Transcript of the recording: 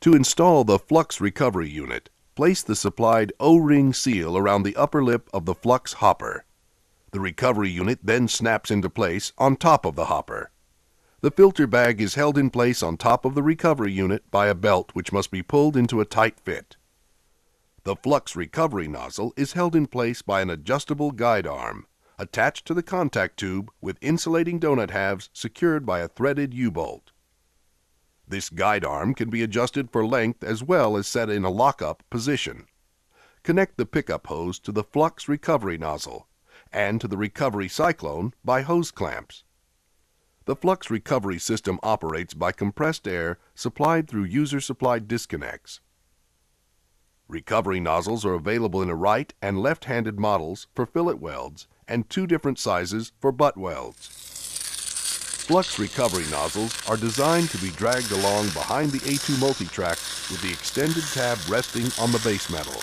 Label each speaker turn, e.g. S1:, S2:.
S1: To install the flux recovery unit, place the supplied O-ring seal around the upper lip of the flux hopper. The recovery unit then snaps into place on top of the hopper. The filter bag is held in place on top of the recovery unit by a belt which must be pulled into a tight fit. The flux recovery nozzle is held in place by an adjustable guide arm attached to the contact tube with insulating donut halves secured by a threaded U-bolt. This guide arm can be adjusted for length as well as set in a lockup position. Connect the pickup hose to the flux recovery nozzle and to the recovery cyclone by hose clamps. The flux recovery system operates by compressed air supplied through user-supplied disconnects. Recovery nozzles are available in a right and left-handed models for fillet welds and two different sizes for butt welds. Flux recovery nozzles are designed to be dragged along behind the A2 Multitrac with the extended tab resting on the base metal.